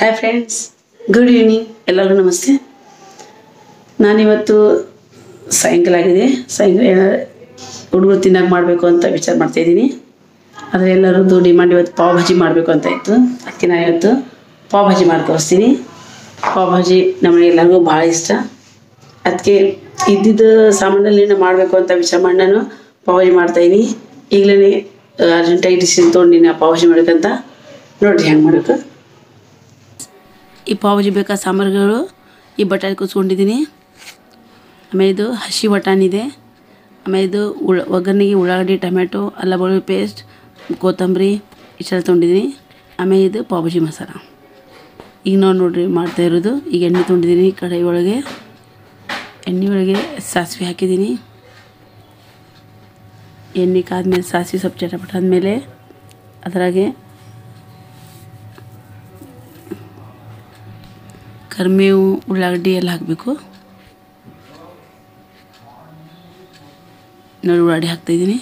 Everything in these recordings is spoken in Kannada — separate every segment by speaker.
Speaker 1: ಹಾಯ್ ಫ್ರೆಂಡ್ಸ್ ಗುಡ್ ಈವ್ನಿಂಗ್ ಎಲ್ಲರಿಗೂ ನಮಸ್ತೆ. ನಾನಿವತ್ತು ಸಾಯಂಕಾಲ ಆಗಿದೆ. ಸಾಯಂಕಾಲ ಹುಡುಗರು ತಿನ್ನಕ್ಕೆ ಮಾಡಬೇಕು ಅಂತ ವಿಚಾರ ಮಾಡ್ತಾಯಿದ್ದೀನಿ ಆದರೆ ಎಲ್ಲರದ್ದು ಡಿಮಾಂಡ್ ಇವತ್ತು ಪಾವ್ ಭಾಜಿ ಮಾಡಬೇಕು ಅಂತ ಇತ್ತು. ಅದಕ್ಕೆ ನಾನು ಇವತ್ತು ಪಾವ್ ಭಾಜಿ ಮಾಡಿ ತೋರಿಸ್ತೀನಿ ಪಾವ್ ಭಾಜಿ ನಮಗೆ ಎಲ್ಲರಿಗೂ ಭಾಳ ಇಷ್ಟ. ಅದಕ್ಕೆ ಇದ್ದಿದ್ದ ಸಾಮಾನಲ್ಲಿ ಮಾಡಬೇಕು ಅಂತ ವಿಚಾರ ಮಾಡಿ ನಾನು ಪಾವ್ ಭಾಜಿ ಮಾಡ್ತಾಯಿದ್ದೀನಿ ಈಗಲೇ ಅರ್ಜೆಂಟಾಗಿ ಡಿಸಿಷನ್ ತೊಗೊಂಡು ನೀನು ಪಾವ್ ಭಾಜಿ ಮಾಡ್ಬೇಕಂತ ನೋಡಿರಿ ಹೆಂಗೆ ಮಾಡಬೇಕು. ಈ ಪಾವ್ ಭಾಜಿ ಬೇಕಾದ ಸಾಂಬಾರುಗಳು ಈ ಬಟಾಣಿ ಕುಸ್ಕೊಂಡಿದ್ದೀನಿ ಆಮೇಲೆ ಇದು ಹಸಿ ಬಟಾಣಿ ಇದೆ. ಆಮೇಲೆ ಇದು ಉಳ, ಒಗ್ಗರಣೆಗೆ ಉಳ್ಳಾಗಡ್ಡಿ ಟೊಮೆಟೊ ಅಲ್ಲ ಬೆಳ್ಳುಳ್ಳಿ ಪೇಸ್ಟ್, ಕೊತ್ತಂಬರಿ ಇಷ್ಟೆಲ್ಲ ತೊಗೊಂಡಿದ್ದೀನಿ. ಆಮೇಲೆ ಇದು ಪಾವ್ ಭಾಜಿ ಮಸಾಲ. ಈಗ ನಾವು ನೋಡಿರಿ ಮಾಡ್ತಾ ಇರೋದು. ಈಗ ಎಣ್ಣೆ ತೊಗೊಂಡಿದ್ದೀನಿ ಕಡಾಯಿ ಒಳಗೆ. ಎಣ್ಣೆ ಒಳಗೆ ಸಾಸಿವೆ ಹಾಕಿದ್ದೀನಿ. ಎಣ್ಣೆ ಕಾದ್ಮೇಲೆ ಸಾಸಿವೆ ಸ್ವಲ್ಪ ಚಟಪಟ ಆದಮೇಲೆ ಅದರಾಗೆ ಕರಿಬೇವು ಉಳ್ಳಾಗಡ್ಡಿ ಎಲ್ಲ ಹಾಕಬೇಕು ನೋಡಿ ಉಳ್ಳಾಗಡ್ಡಿ ಹಾಕ್ತಾಯಿದ್ದೀನಿ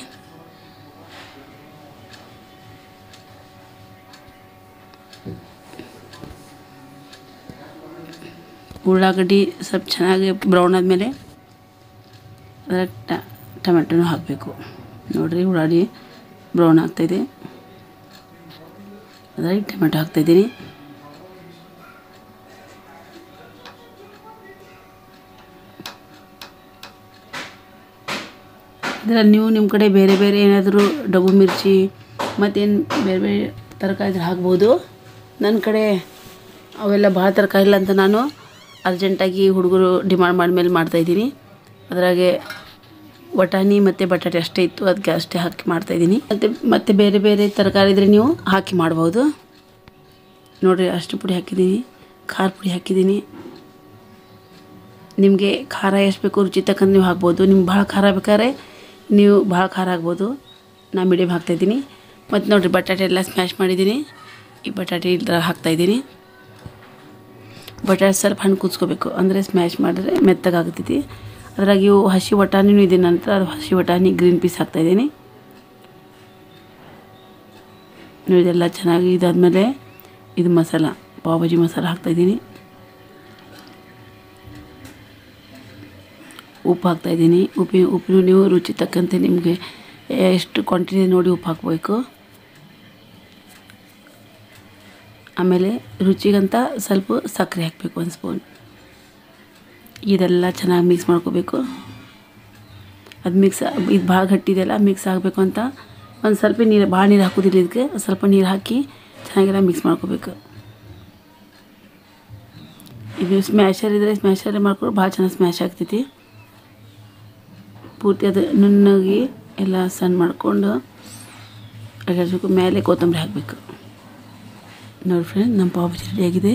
Speaker 1: ಉಳ್ಳಾಗಡ್ಡಿ ಸ್ವಲ್ಪ ಚೆನ್ನಾಗಿ ಬ್ರೌನ್ ಆದಮೇಲೆ ಅದಕ್ಕೆ ಟೊಮೆಟೊನೂ ಹಾಕಬೇಕು ನೋಡಿರಿ ಉಳ್ಳಾಗಡ್ಡಿ ಬ್ರೌನ್ ಆಗ್ತಾಯಿದೆ ಅದ್ರಾಗ ಟೊಮೆಟೊ ಹಾಕ್ತಾಯಿದ್ದೀನಿ ಇದರಲ್ಲಿ ನೀವು ನಿಮ್ಮ ಕಡೆ ಬೇರೆ ಬೇರೆ ಏನಾದರೂ ಡಬ್ಬು ಮಿರ್ಚಿ ಮತ್ತೇನು ಬೇರೆ ಬೇರೆ ತರಕಾರಿ ಇದ್ರೆ ಹಾಕ್ಬೋದು. ನನ್ನ ಕಡೆ ಅವೆಲ್ಲ ಭಾಳ ತರಕಾರಿ ಇಲ್ಲ ಅಂತ ನಾನು ಅರ್ಜೆಂಟಾಗಿ ಹುಡುಗರು ಡಿಮಾಂಡ್ ಮಾಡಿದ್ಮೇಲೆ ಮಾಡ್ತಾಯಿದ್ದೀನಿ ಅದರಾಗೆ ಬಟಾಣಿ ಮತ್ತು ಬಟಾಟೆ ಅಷ್ಟೇ ಇತ್ತು ಅದಕ್ಕೆ ಅಷ್ಟೇ ಹಾಕಿ ಮಾಡ್ತಾಯಿದ್ದೀನಿ ಮತ್ತು ಮತ್ತು ಬೇರೆ ಬೇರೆ ತರಕಾರಿ ಇದ್ದರೆ ನೀವು ಹಾಕಿ ಮಾಡ್ಬೋದು. ನೋಡಿರಿ, ಅಷ್ಟು ಪುಡಿ ಹಾಕಿದ್ದೀನಿ, ಖಾರ ಪುಡಿ ಹಾಕಿದ್ದೀನಿ. ನಿಮಗೆ ಖಾರ ಎಷ್ಟು ಬೇಕು ರುಚಿ ತಕ್ಕಂತ ನೀವು ಹಾಕ್ಬೋದು. ನಿಮ್ಗೆ ಭಾಳ ಖಾರ ಬೇಕಾದ್ರೆ ನೀವು ಭಾಳ ಖಾರ ಆಗ್ಬೋದು. ನಾ ಮೀಡಿಯಮ್ ಹಾಕ್ತಾಯಿದ್ದೀನಿ ಮತ್ತು ನೋಡಿರಿ ಬಟಾಟೆ ಎಲ್ಲ ಸ್ಮ್ಯಾಶ್ ಮಾಡಿದ್ದೀನಿ. ಈ ಬಟಾಟೆ ಇದ್ರ ಹಾಕ್ತಾಯಿದ್ದೀನಿ ಬಟಾಟೆ ಸ್ವಲ್ಪ ಹಣ್ಣು ಕುಚ್ಕೋಬೇಕು ಅಂದರೆ ಸ್ಮ್ಯಾಶ್ ಮಾಡಿದ್ರೆ ಮೆತ್ತಗಾಗ್ತೈತಿ ಅದ್ರಾಗ ಇವು ಹಸಿ ಬಟಾಣಿನೂ ಇದೆ ನಂತರ ಅದು ಹಸಿ ಬಟಾಣಿ ಗ್ರೀನ್ ಪೀಸ್ ಹಾಕ್ತಾಯಿದ್ದೀನಿ ಇದೆಲ್ಲ ಚೆನ್ನಾಗಿ ಇದಾದಮೇಲೆ ಇದು ಮಸಾಲ, ಪಾವ್ ಭಾಜಿ ಮಸಾಲ ಹಾಕ್ತಾಯಿದ್ದೀನಿ ಉಪ್ಪು ಹಾಕ್ತಾಯಿದ್ದೀನಿ ಉಪ್ಪಿ ಉಪ್ಪು ನೀವು ರುಚಿ ತಕ್ಕಂತೆ ನಿಮಗೆ ಎಷ್ಟು ಕ್ವಾಂಟಿಟಿ ನೋಡಿ ಉಪ್ಪು ಹಾಕಬೇಕು ಆಮೇಲೆ ರುಚಿಗಂತ ಸ್ವಲ್ಪ ಸಕ್ಕರೆ ಹಾಕಬೇಕು, ಒಂದು ಸ್ಪೂನ್. ಇದೆಲ್ಲ ಚೆನ್ನಾಗಿ ಮಿಕ್ಸ್ ಮಾಡ್ಕೋಬೇಕು. ಅದು ಮಿಕ್ಸ್ ಇದು ಭಾಳ ಗಟ್ಟಿದೆಲ್ಲ ಮಿಕ್ಸ್ ಆಗಬೇಕು ಅಂತ. ಒಂದು ಸ್ವಲ್ಪ ನೀರು, ಭಾಳ ನೀರು ಹಾಕೋದಿಲ್ಲ ಇದಕ್ಕೆ ಸ್ವಲ್ಪ ನೀರು ಹಾಕಿ ಚೆನ್ನಾಗೆಲ್ಲ ಮಿಕ್ಸ್ ಮಾಡ್ಕೋಬೇಕು. ಇದು ಸ್ಮ್ಯಾಶರ್ ಇದ್ದರೆ ಸ್ಮ್ಯಾಶರ್ ಮಾಡ್ಕೊಂಡು ಭಾಳ ಚೆನ್ನಾಗಿ ಸ್ಮ್ಯಾಶ್ ಆಗ್ತೈತಿ. ಪೂರ್ತಿ ಅದು ನುಣ್ಣಗಿ ಎಲ್ಲ ಸಣ್ಣ ಮಾಡಿಕೊಂಡು ಅಗರ್ಬೇಕು ಮೇಲೆ ಕೊತ್ತಂಬರಿ ಹಾಕಬೇಕು. ನೋಡಿ ಫ್ರೆಂಡ್ ನಮ್ಮ ಪಾವ್ ರೆಡಿಯಾಗಿದೆ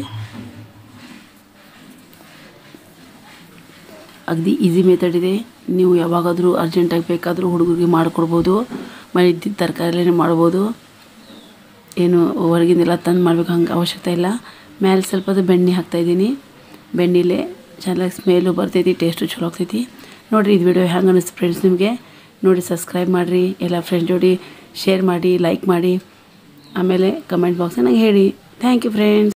Speaker 1: ಅಗದಿ ಈಸಿ ಮೆಥಡ್ ಇದೆ. ನೀವು ಯಾವಾಗಾದರೂ ಅರ್ಜೆಂಟಾಗಿ ಬೇಕಾದರೂ ಹುಡುಗರಿಗೆ ಮಾಡಿಕೊಡ್ಬೋದು. ಮನೆ ಇದ್ದಿದ್ದ ತರಕಾರಿಲೇ ಮಾಡ್ಬೋದು. ಏನು ಹೊರಗಿಂದೆಲ್ಲ ತಂದು ಮಾಡ್ಬೇಕು ಹಂಗೆ ಅವಶ್ಯಕತೆ ಇಲ್ಲ. ಮೇಲೆ ಸ್ವಲ್ಪ ಅದು ಬೆಣ್ಣೆ ಹಾಕ್ತಾಯಿದ್ದೀನಿ ಬೆಣ್ಣೆಲೆ ಚೆನ್ನಾಗಿ ಸ್ಮೇಲು ಬರ್ತೈತಿ ಟೇಸ್ಟು ಚಲೋ ಆಗ್ತೈತಿ. ನೋಡಿರಿ ಇದು ವಿಡಿಯೋ ಹೆಂಗೆ ಅನ್ನಿಸ್ತು ಫ್ರೆಂಡ್ಸ್ ನಿಮಗೆ? ನೋಡಿ ಸಬ್ಸ್ಕ್ರೈಬ್ ಮಾಡಿರಿ, ಎಲ್ಲ ಫ್ರೆಂಡ್ ಜೋಡಿ ಶೇರ್ ಮಾಡಿ ಲೈಕ್ ಮಾಡಿ, ಆಮೇಲೆ ಕಮೆಂಟ್ ಬಾಕ್ಸ್ನಾಗ ಹೇಳಿ. Thank you friends